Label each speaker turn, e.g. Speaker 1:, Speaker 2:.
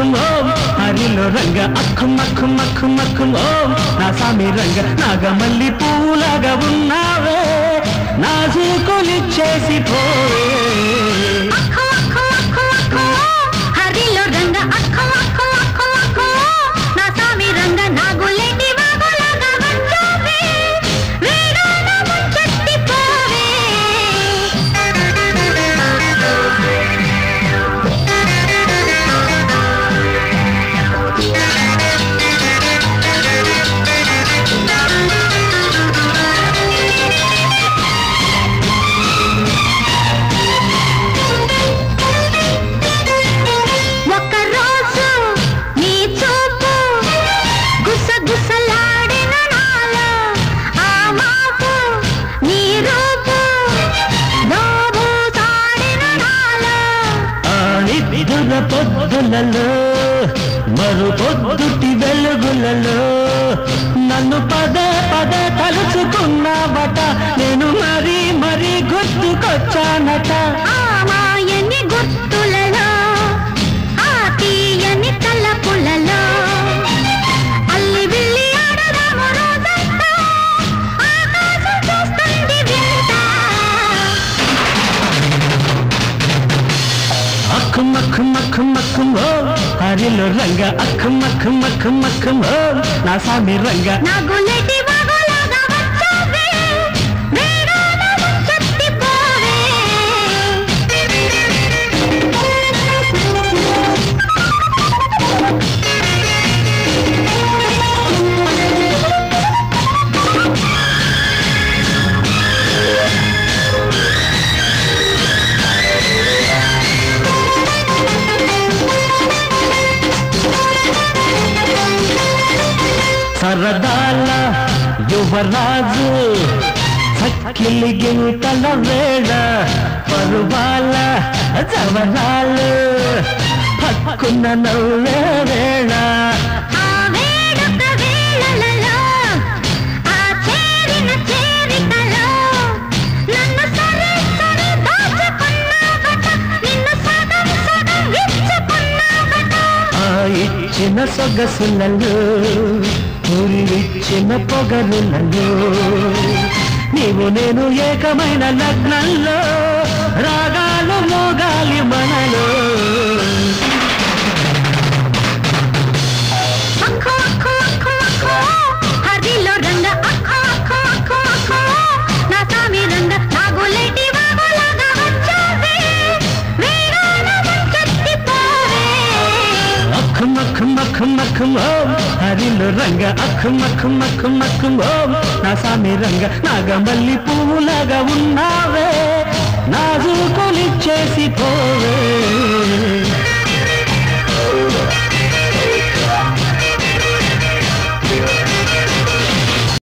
Speaker 1: మక్కు ఓం. హరిలో రంగ అక్కు మక్కు మక్కు మక్కు ఓం. నా సామి రంగ నాగమల్లి పూలాగా ఉన్నావే. నాజుకులిచ్చేసి పోవే. ఆడిదుర పొద్దులలో మరు పొద్దుటి వెలుగులలో నన్ను పదే పదే తలుచుకున్నావట. నేను మరీ మరీ గుర్తుకొచ్చానట. దారిలో రంగ అఖం అఖం అఖం అఖం నా సామి రంగ.
Speaker 2: నాగులేటి నన్ను సరే సరే దాచుకున్నావట నిన్ను సగం సగం ఇచ్చుకున్నావట.
Speaker 1: ఆ ఇచ్చిన సొగసులలో పూరిచ్చిన పొగరులలో నీవు నేను ఏకమైన లగ్నంలో రాగాలు మోగాలి మనలో. మక్కు మక్కు ఓం. హరిలో రంగ అక్కు మక్కు ఓం. నా సామి రంగ నాగమల్లి పువ్వులాగా ఉన్నావే. నాజుకులిచ్చేసి పోవే.